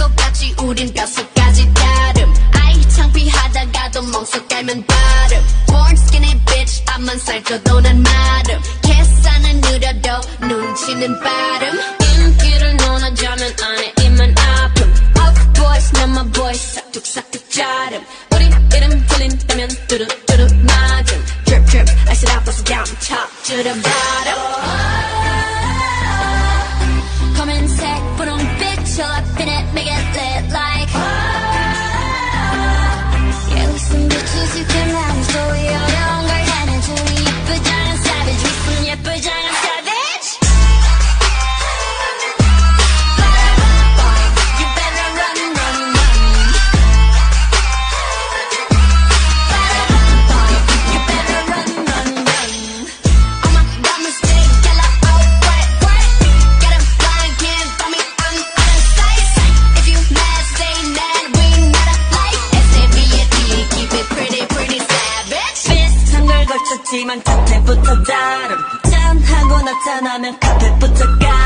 것 같지 우린 뼛속까지 다름 아이 창피하다가도 멍석 깔면 발음 Born skinny bitch 앞만 살쪄도 난 마름 계산은 느려도 눈치는 빠름 인기를 논하자면 안에 입만 아픔 Up boys 난 my boys 싹둑싹둑 자름 우리 이름 들린다면 뚜루뚜루 맞음 Drip drip I said I bust it down top to the bottom 검은색 분홍빛 Chill up 걸 걸쳤지만 자태부터 다름. 짠하고 나타나면 카페부터 가름